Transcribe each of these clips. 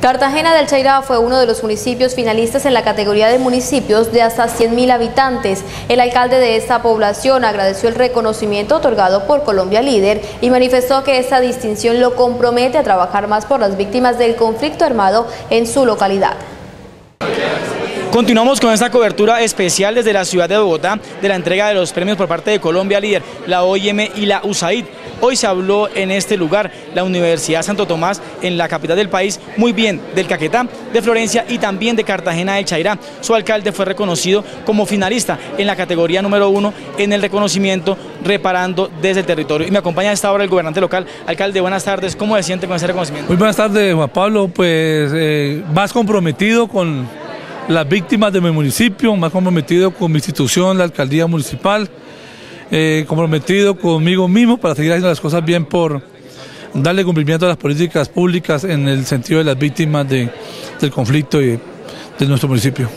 Cartagena del Chairá fue uno de los municipios finalistas en la categoría de municipios de hasta 100.000 habitantes. El alcalde de esta población agradeció el reconocimiento otorgado por Colombia Líder y manifestó que esta distinción lo compromete a trabajar más por las víctimas del conflicto armado en su localidad. Continuamos con esta cobertura especial desde la ciudad de Bogotá de la entrega de los premios por parte de Colombia Líder, la OIM y la USAID. Hoy se habló en este lugar, la Universidad Santo Tomás, en la capital del país, muy bien del Caquetá, de Florencia y también de Cartagena del Chairá. Su alcalde fue reconocido como finalista en la categoría número uno en el reconocimiento reparando desde el territorio. Y me acompaña a esta hora el gobernante local. Alcalde, buenas tardes. ¿Cómo se siente con ese reconocimiento? Muy buenas tardes, Juan Pablo. Pues eh, más comprometido con las víctimas de mi municipio, más comprometido con mi institución, la alcaldía municipal, eh, comprometido conmigo mismo para seguir haciendo las cosas bien por darle cumplimiento a las políticas públicas en el sentido de las víctimas del conflicto de nuestro municipio.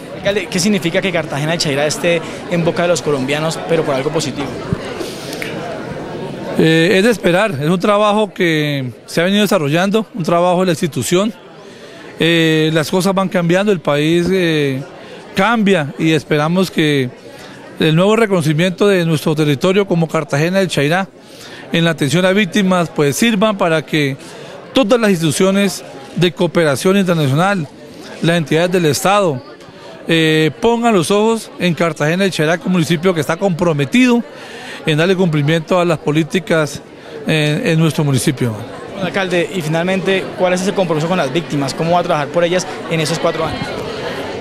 ¿Qué significa que Cartagena de Chaira esté en boca de los colombianos, pero por algo positivo? Eh, es de esperar, es un trabajo que se ha venido desarrollando, un trabajo de la institución, eh, las cosas van cambiando, el país eh, cambia y esperamos que el nuevo reconocimiento de nuestro territorio como Cartagena del Chairá en la atención a víctimas pues sirvan para que todas las instituciones de cooperación internacional, las entidades del Estado, eh, pongan los ojos en Cartagena del Chairá como municipio que está comprometido en darle cumplimiento a las políticas en nuestro municipio. Alcalde, y finalmente, ¿cuál es ese compromiso con las víctimas? ¿Cómo va a trabajar por ellas en esos cuatro años?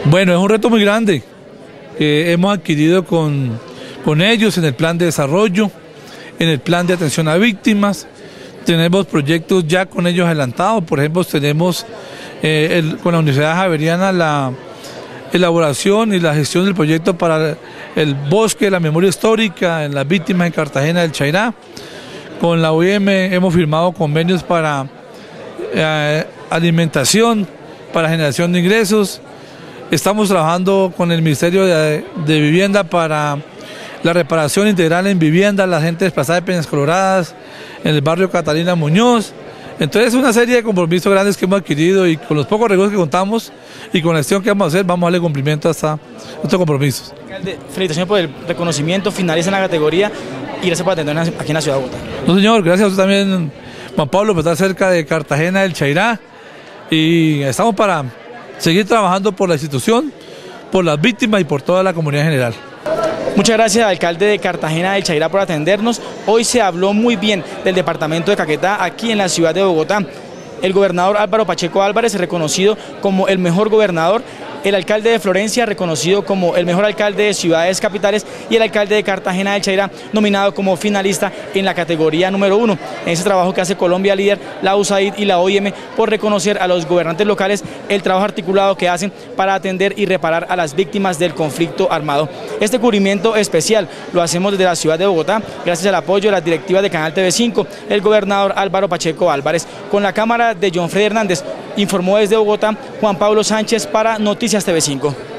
Bueno, es un reto muy grande que hemos adquirido con, ellos en el plan de desarrollo, en el plan de atención a víctimas. Tenemos proyectos ya con ellos adelantados, por ejemplo, tenemos eh, con la Universidad Javeriana la elaboración y la gestión del proyecto para el bosque de la memoria histórica en las víctimas en Cartagena del Chairá. Con la OIM hemos firmado convenios para eh, alimentación, para generación de ingresos. Estamos trabajando con el Ministerio de, Vivienda para la reparación integral en vivienda, la gente desplazada de Peñas Coloradas, en el barrio Catalina Muñoz. Entonces, una serie de compromisos grandes que hemos adquirido y con los pocos recursos que contamos y con la acción que vamos a hacer, vamos a darle cumplimiento a estos compromisos. Felicitaciones por el reconocimiento, finaliza en la categoría y gracias por atender aquí en la ciudad de Bogotá. No, señor, gracias a usted también, Juan Pablo, por estar cerca de Cartagena del Chairá. Y estamos para seguir trabajando por la institución, por las víctimas y por toda la comunidad general. Muchas gracias, alcalde de Cartagena del Chairá, por atendernos. Hoy se habló muy bien del departamento de Caquetá, aquí en la ciudad de Bogotá. El gobernador Álvaro Pacheco Álvarez, reconocido como el mejor gobernador el alcalde de Florencia, reconocido como el mejor alcalde de ciudades capitales, y el alcalde de Cartagena de Chaira, nominado como finalista en la categoría número uno. En ese trabajo que hace Colombia Líder, la USAID y la OIM por reconocer a los gobernantes locales el trabajo articulado que hacen para atender y reparar a las víctimas del conflicto armado. Este cubrimiento especial lo hacemos desde la ciudad de Bogotá, gracias al apoyo de las directivas de Canal TV5, el gobernador Álvaro Pacheco Álvarez, con la cámara de John Freddy Hernández, informó desde Bogotá Juan Pablo Sánchez para Noticias TV5.